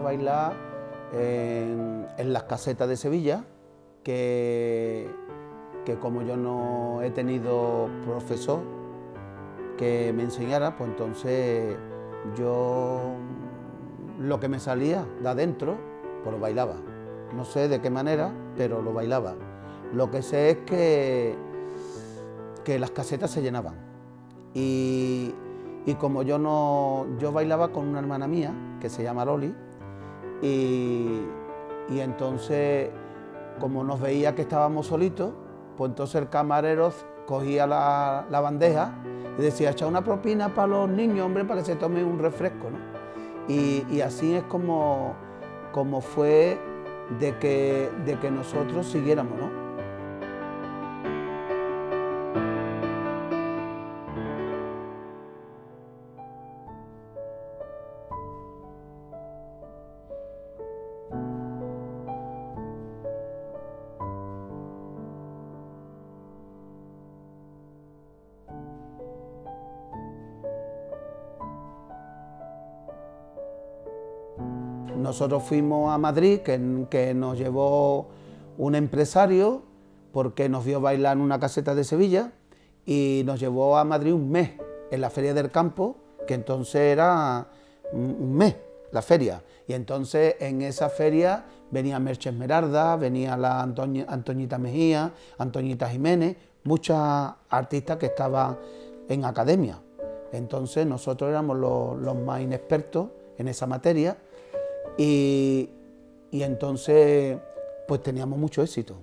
bailar en, las casetas de Sevilla, que, que como yo no he tenido profesor que me enseñara, pues entonces yo lo que me salía de adentro, pues lo bailaba. No sé de qué manera, pero lo bailaba. Lo que sé es que, que las casetas se llenaban. Y, y como yo no. Yo bailaba con una hermana mía, que se llama Loli, y, y entonces, como nos veía que estábamos solitos, pues entonces el camarero cogía la, la bandeja y decía, echa una propina para los niños, hombre, para que se tomen un refresco, ¿no? Y, y así es como, como fue de que, de que nosotros siguiéramos, ¿no? Nosotros fuimos a Madrid, que, nos llevó un empresario, porque nos vio bailar en una caseta de Sevilla, y nos llevó a Madrid un mes, en la Feria del Campo, que entonces era un mes, la feria. Y entonces en esa feria venía Merche Esmeralda, venía la Antoñita Mejía, Antoñita Jiménez, muchas artistas que estaban en academia. Entonces nosotros éramos los más inexpertos en esa materia y, entonces, pues teníamos mucho éxito.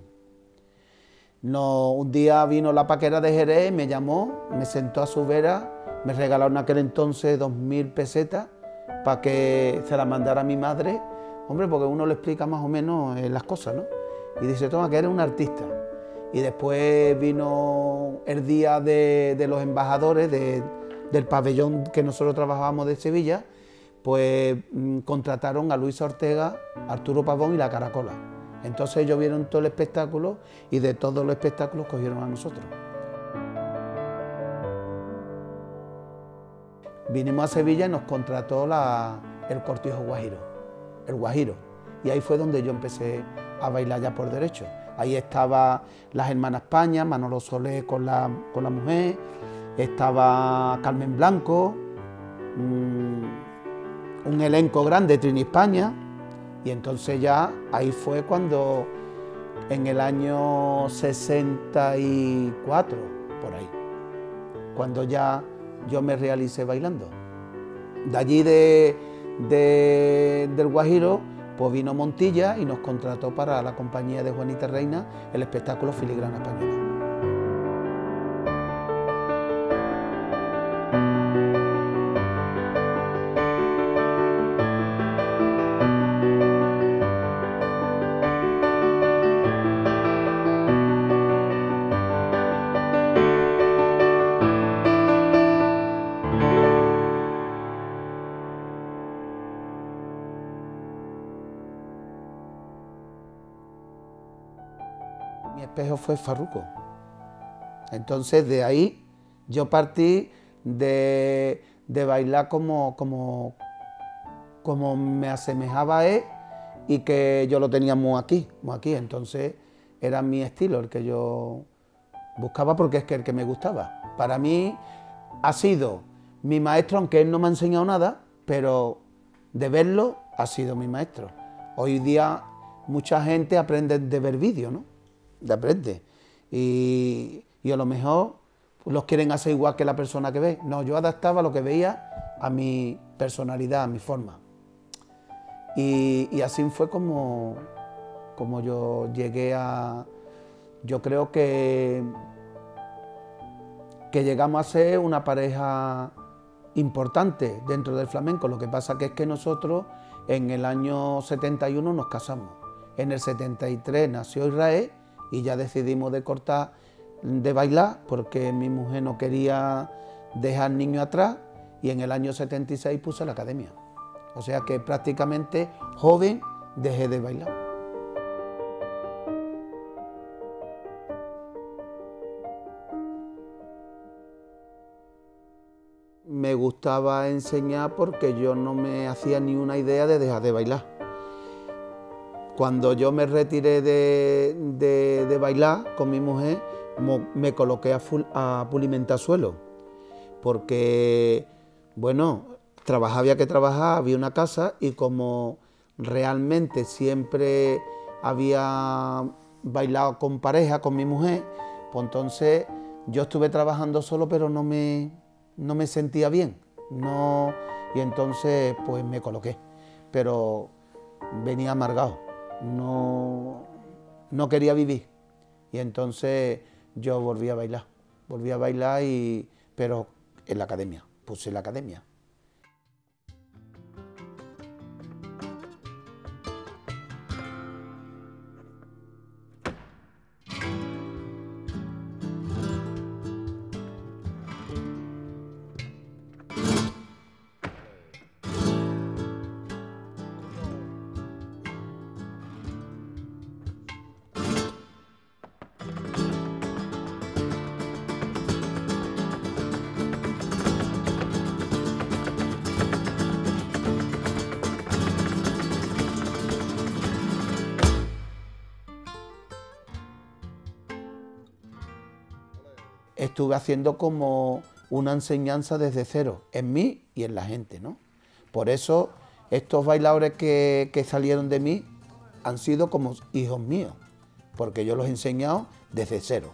No, un día vino la paquera de Jerez, me llamó, me sentó a su vera, me regalaron en aquel entonces dos mil pesetas para que se las mandara a mi madre, hombre, porque uno le explica más o menos eh, las cosas, ¿no? Y dice, toma, que eres un artista. Y después vino el día de, los embajadores del pabellón que nosotros trabajábamos de Sevilla, pues mm, contrataron a Luis Ortega, Arturo Pavón y la Caracola. Entonces ellos vieron todo el espectáculo y de todos los espectáculos cogieron a nosotros. Vinimos a Sevilla y nos contrató el cortijo Guajiro, el Guajiro. Y ahí fue donde yo empecé a bailar ya por derecho. Ahí estaba las hermanas España, Manolo Solé con la, con la mujer, estaba Carmen Blanco, mm, un elenco grande, Trini España, y entonces ya ahí fue cuando en el año 64, por ahí, cuando ya yo me realicé bailando. De allí de, del Guajiro, pues vino Montilla y nos contrató para la compañía de Juanita Reina el espectáculo Filigrana Española. Fue Farruco. Entonces de ahí yo partí de, bailar como, como, como me asemejaba a él y que yo lo tenía muy aquí, muy aquí. Entonces era mi estilo, el que yo buscaba porque es que el que me gustaba. Para mí ha sido mi maestro, aunque él no me ha enseñado nada, pero de verlo ha sido mi maestro. Hoy día mucha gente aprende de ver vídeos, ¿no? De aprende. Y, a lo mejor los quieren hacer igual que la persona que ve. No, yo adaptaba lo que veía a mi personalidad, a mi forma. Y, así fue como, como yo llegué a... Yo creo que, que llegamos a ser una pareja importante dentro del flamenco. Lo que pasa que es que nosotros en el año 71 nos casamos. En el 73 nació Israel y ya decidimos de cortar de bailar porque mi mujer no quería dejar niño atrás y en el año 76 puse la academia. O sea que prácticamente joven dejé de bailar. me gustaba enseñar porque yo no me hacía ni una idea de dejar de bailar. Cuando yo me retiré de, bailar con mi mujer, me coloqué a, pulimentar suelo, porque, bueno, trabajaba, había que trabajar, había una casa y como realmente siempre había bailado con pareja, con mi mujer, pues entonces yo estuve trabajando solo, pero no me, no me sentía bien. No, y entonces pues me coloqué. Pero venía amargado. No, no quería vivir. Y entonces yo volví a bailar. Volví a bailar y. pero en la academia. Puse la academia. Estuve haciendo como una enseñanza desde cero, en mí y en la gente, ¿no? Por eso estos bailadores que, salieron de mí han sido como hijos míos, porque yo los he enseñado desde cero.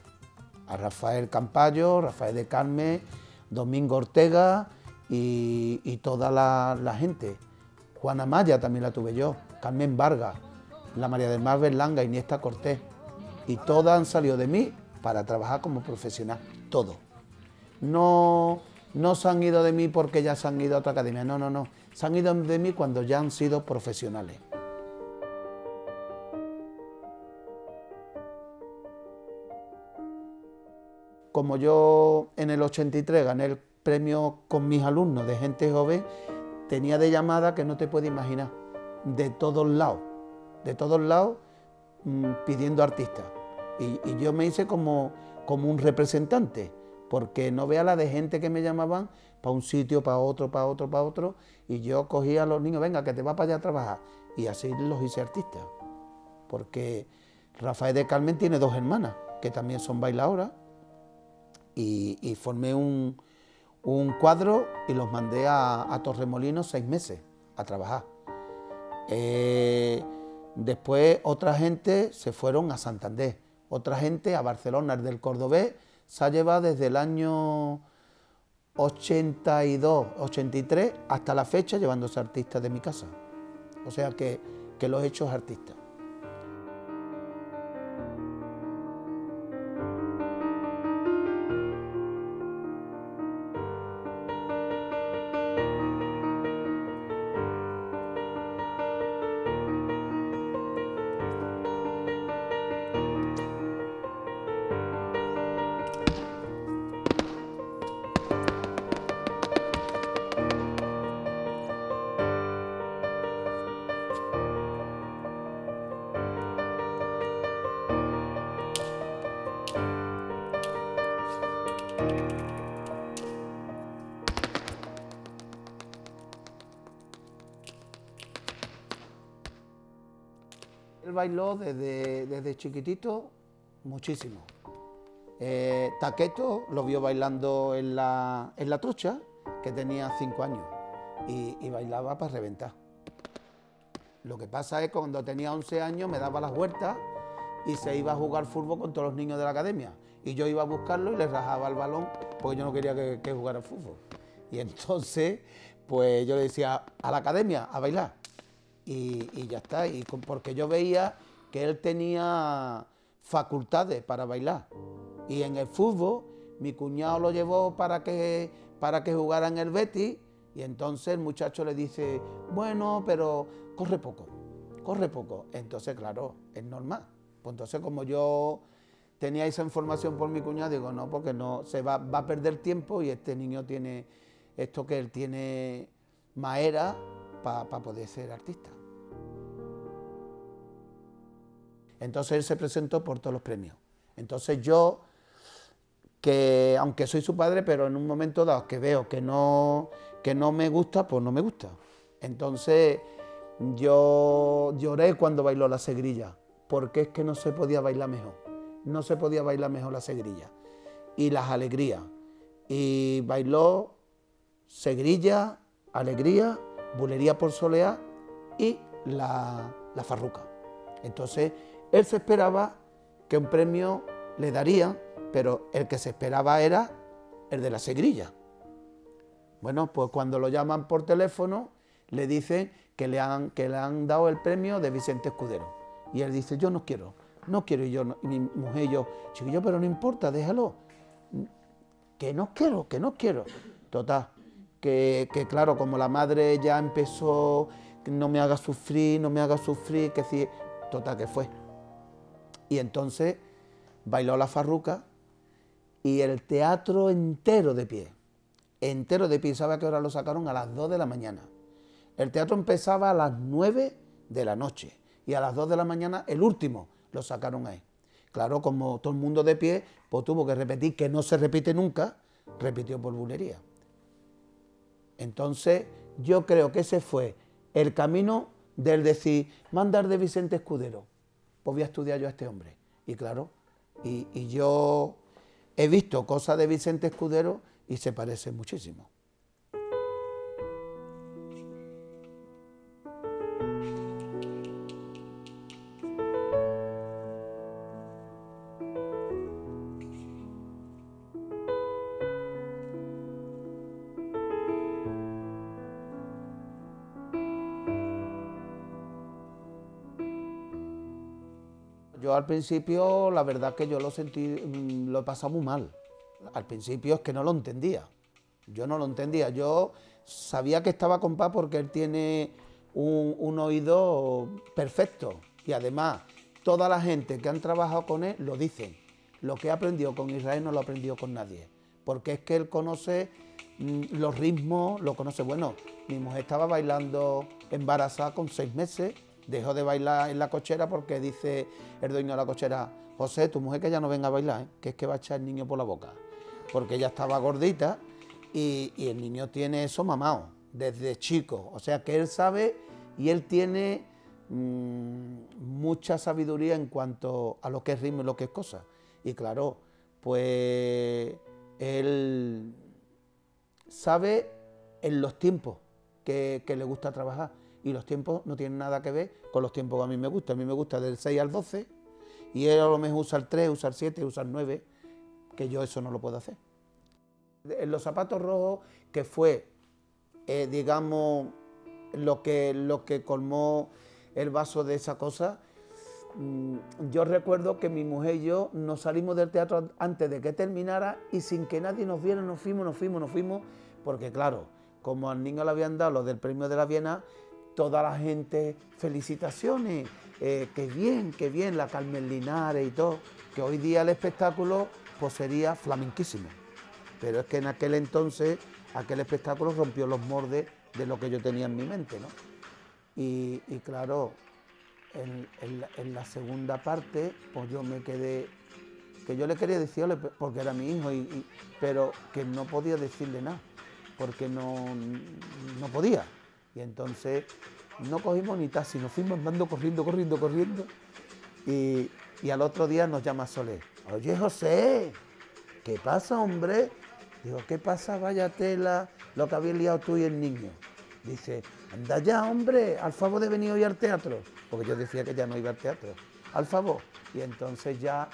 A Rafael Campayo, Rafael de Carmen, Domingo Ortega y, toda la, la, gente. Juana Maya también la tuve yo, Carmen Vargas, la María del Mar Berlanga, Iniesta Cortés. Y todas han salido de mí para trabajar como profesional, todo. No, no se han ido de mí porque ya se han ido a otra academia, no, no, no. Se han ido de mí cuando ya han sido profesionales. Como yo en el 83 gané el premio con mis alumnos de gente joven, tenía de llamada que no te puedes imaginar, de todos lados, de todos lados mm, pidiendo artistas. Y, yo me hice como, como un representante, porque no vea la de gente que me llamaban para un sitio, para otro, para otro, para otro, y yo cogía a los niños, venga, que te va para allá a trabajar, y así los hice artistas. Porque Rafael de Carmen tiene dos hermanas, que también son bailadoras, y, formé un, cuadro y los mandé a, a Torremolinos seis meses a trabajar. Eh, después otra gente se fueron a Santander otra gente a Barcelona, el del Cordobés, se ha llevado desde el año 82, 83 hasta la fecha llevándose artistas de mi casa. O sea que, que los hechos artistas. Bailó desde, desde chiquitito muchísimo. Eh, Taqueto lo vio bailando en la, en la trucha, que tenía cinco años, y, bailaba para reventar. Lo que pasa es que cuando tenía 11 años me daba las vueltas y se iba a jugar fútbol con todos los niños de la academia. Y yo iba a buscarlo y le rajaba el balón porque yo no quería que, que jugara fútbol. Y entonces, pues yo le decía, a la academia, a bailar y, ya está. Y porque yo veía que él tenía facultades para bailar. Y en el fútbol, mi cuñado lo llevó para que, para que jugara en el Betis. Y entonces el muchacho le dice, bueno, pero corre poco, corre poco. Entonces, claro, es normal. Pues entonces, como yo tenía esa información por mi cuñado, digo, no, porque no, se va, va a perder tiempo y este niño tiene esto que él tiene maera para poder ser artista. Entonces él se presentó por todos los premios. Entonces yo que aunque soy su padre, pero en un momento dado que veo que no, que no me gusta, pues no me gusta. Entonces yo lloré cuando bailó la segrilla, porque es que no se podía bailar mejor, no se podía bailar mejor la segrilla. Y las alegrías. Y bailó segrilla, alegría, bulería por soleá y la, la farruca. Entonces él se esperaba que un premio le daría pero el que se esperaba era el de la segrilla. Bueno, pues cuando lo llaman por teléfono, le dicen que le han, que le han dado el premio de Vicente Escudero. Y él dice, yo no quiero, no quiero. Y yo, mi mujer y yo, chiquillo, pero no importa, déjalo. Que no quiero, que no quiero. Total, que, claro, como la madre ya empezó, no me haga sufrir, no me haga sufrir, que sí, total, que fue. Y entonces bailó la farruca y el teatro entero de pie, entero de pie. ¿Sabe a qué hora lo sacaron? A las 2 de la mañana. El teatro empezaba a las 9 de la noche y a las 2 de la mañana el último lo sacaron ahí. Claro, como todo el mundo de pie, pues tuvo que repetir, que no se repite nunca, repitió por bulería. Entonces, yo creo que ese fue el camino del decir, mandar de Vicente Escudero, pues voy a estudiar yo a este hombre. Y claro, y, yo He visto cosas de Vicente Escudero y se parece muchísimo. Al principio, la verdad que yo lo sentí, mm, lo he pasado muy mal. Al principio es que no lo entendía. Yo no lo entendía. Yo sabía que estaba con paz porque él tiene un, oído perfecto. Y además, toda la gente que han trabajado con él lo dicen. Lo que ha aprendido con Israel no lo ha aprendido con nadie. Porque es que él conoce mm, los ritmos, lo conoce. Bueno, mi mujer estaba bailando embarazada con seis meses dejó de bailar en la cochera porque dice el dueño de la cochera, José, tu mujer que ya no venga a bailar, ¿eh? que es que va a echar el niño por la boca. Porque ella estaba gordita y, el niño tiene eso mamado desde chico. O sea que él sabe y él tiene mm, mucha sabiduría en cuanto a lo que es ritmo y lo que es cosa. Y claro, pues él sabe en los tiempos que le gusta trabajar y los tiempos no tienen nada que ver con los tiempos que a mí me gustan. A mí me gusta del 6 al 12 y él a lo mejor usa el 3, usa el 7, usa el 9, que yo eso no lo puedo hacer. En los zapatos rojos, que fue, eh, digamos, lo que, lo que colmó el vaso de esa cosa, mm, yo recuerdo que mi mujer y yo nos salimos del teatro antes de que terminara y sin que nadie nos viera nos fuimos, nos fuimos, nos fuimos, porque claro, como al niño le habían dado lo del premio de la Viena, toda la gente, felicitaciones, eh, qué bien, qué bien, la Carmen Linares y todo, que hoy día el espectáculo pues sería flamenquísimo. Pero es que en aquel entonces aquel espectáculo rompió los mordes de lo que yo tenía en mi mente, ¿no? Y, claro, en, la segunda parte, pues yo me quedé, que yo le quería decirle, porque era mi hijo, pero que no podía decirle nada, porque no, no podía. Y entonces no cogimos ni taxi, nos fuimos andando corriendo, corriendo, corriendo. Y, al otro día nos llama Soler. Oye, José, ¿qué pasa, hombre? Digo, ¿qué pasa? Vaya tela, lo que había liado tú y el niño. Dice, anda ya, hombre, al favor de venir hoy al teatro. Porque yo decía que ya no iba al teatro. Al favor. Y entonces ya,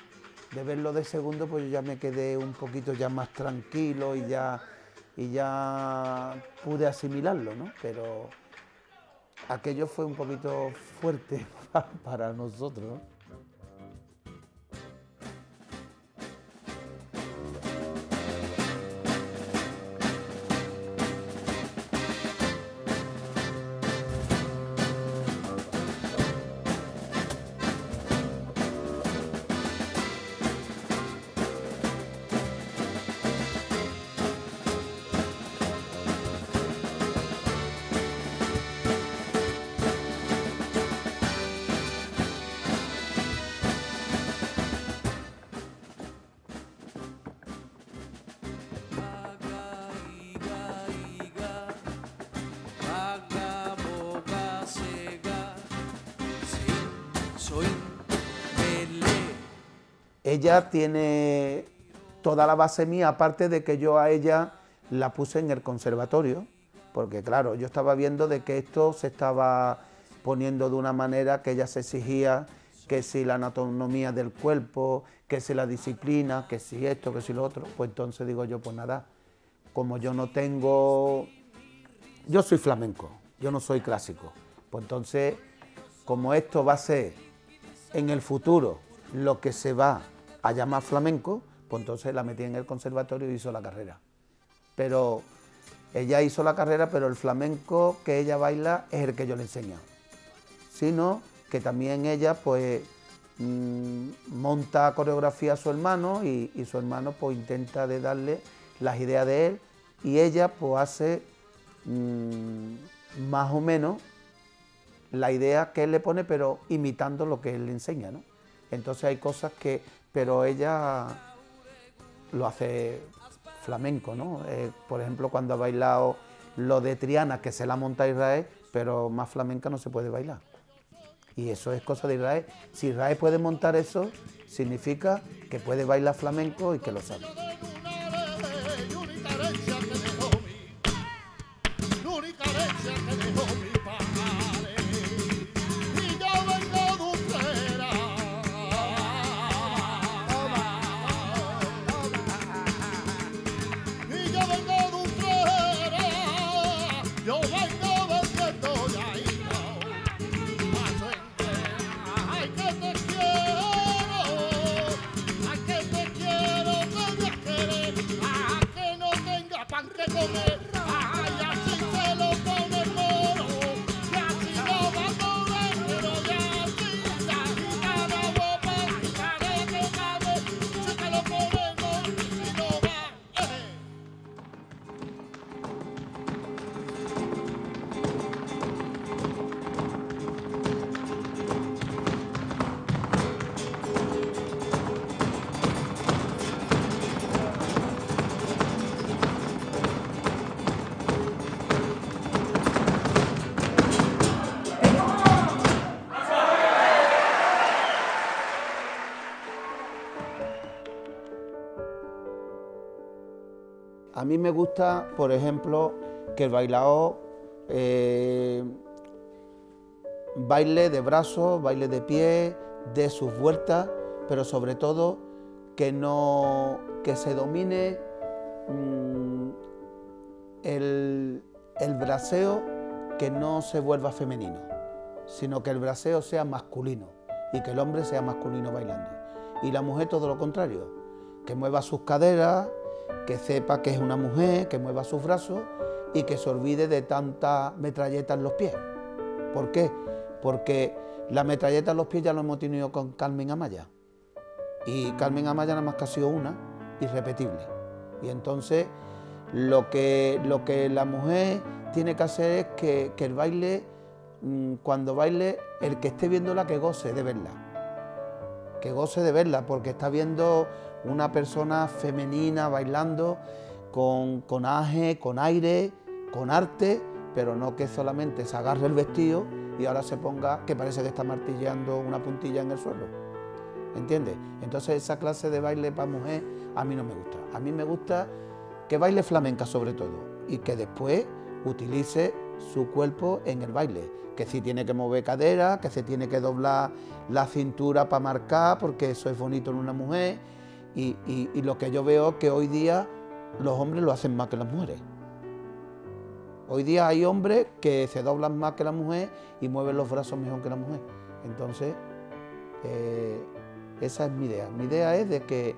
de verlo de segundo, pues yo ya me quedé un poquito ya más tranquilo y ya y ya pude asimilarlo, ¿no? Pero aquello fue un poquito fuerte para nosotros. Ella tiene toda la base mía, aparte de que yo a ella la puse en el conservatorio, porque claro, yo estaba viendo de que esto se estaba poniendo de una manera que ella se exigía que si la anatomía del cuerpo, que si la disciplina, que si esto, que si lo otro, pues entonces digo yo, pues nada, como yo no tengo, yo soy flamenco, yo no soy clásico, pues entonces, como esto va a ser en el futuro lo que se va a llamar flamenco, pues entonces la metí en el conservatorio y hizo la carrera. Pero ella hizo la carrera, pero el flamenco que ella baila es el que yo le enseño. Sino que también ella pues mm, monta coreografía a su hermano y, su hermano pues intenta de darle las ideas de él y ella pues hace mm, más o menos la idea que él le pone pero imitando lo que él le enseña, ¿no? Entonces hay cosas que, pero ella lo hace flamenco, ¿no? Eh, por ejemplo, cuando ha bailado lo de Triana, que se la monta Israel, pero más flamenca no se puede bailar. Y eso es cosa de Israel. Si Israel puede montar eso, significa que puede bailar flamenco y que lo sabe. Mí me gusta, por ejemplo, que el bailao eh, baile de brazos, baile de pie, de sus vueltas, pero sobre todo que no que se domine mm, el, el braseo que no se vuelva femenino, sino que el braseo sea masculino y que el hombre sea masculino bailando. Y la mujer todo lo contrario, que mueva sus caderas, que sepa que es una mujer, que mueva sus brazos y que se olvide de tanta metralleta en los pies. ¿Por qué? Porque la metralleta en los pies ya lo hemos tenido con Carmen Amaya. Y Carmen Amaya nada más que ha sido una, irrepetible. Y entonces lo que, lo que la mujer tiene que hacer es que, que el baile, mm, cuando baile, el que esté viéndola, que goce de verla. Que goce de verla, porque está viendo una persona femenina bailando con, con aje, con aire, con arte, pero no que solamente se agarre el vestido y ahora se ponga que parece que está martilleando una puntilla en el suelo. ¿Entiendes? Entonces esa clase de baile para mujer a mí no me gusta. A mí me gusta que baile flamenca sobre todo y que después utilice su cuerpo en el baile, que si tiene que mover cadera, que se tiene que doblar la cintura para marcar, porque eso es bonito en una mujer, y, lo que yo veo es que hoy día los hombres lo hacen más que las mujeres. Hoy día hay hombres que se doblan más que la mujer y mueven los brazos mejor que la mujer. Entonces, eh, esa es mi idea. Mi idea es de que,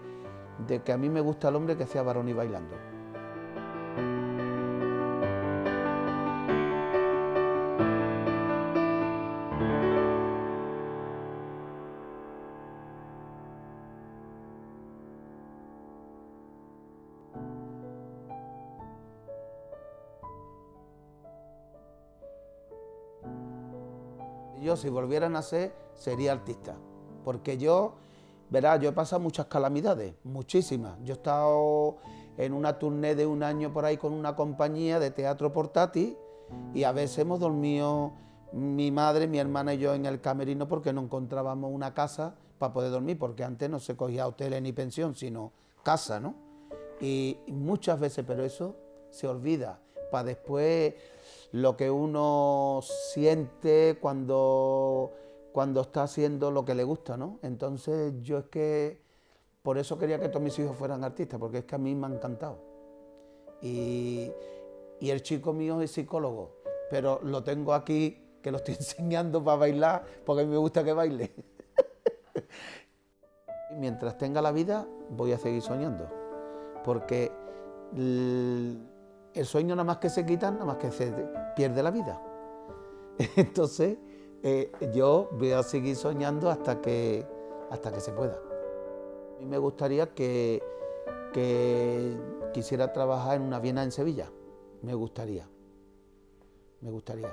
de que a mí me gusta el hombre que sea varón y bailando. Si volviera a nacer sería artista, porque yo, verás, yo he pasado muchas calamidades, muchísimas. Yo he estado en una tournée de un año por ahí con una compañía de teatro portátil y a veces hemos dormido mi madre, mi hermana y yo en el camerino porque no encontrábamos una casa para poder dormir, porque antes no se cogía hoteles ni pensión, sino casa, ¿no? Y muchas veces, pero eso se olvida, para después lo que uno siente cuando, cuando está haciendo lo que le gusta, ¿no? Entonces yo es que por eso quería que todos mis hijos fueran artistas, porque es que a mí me ha encantado. Y, y el chico mío es psicólogo, pero lo tengo aquí que lo estoy enseñando para bailar, porque a mí me gusta que baile. mientras tenga la vida, voy a seguir soñando, porque el sueño nada más que se quita, nada más que se pierde la vida. Entonces, eh, yo voy a seguir soñando hasta que, hasta que se pueda. A mí me gustaría que, que quisiera trabajar en una Viena en Sevilla. Me gustaría. Me gustaría.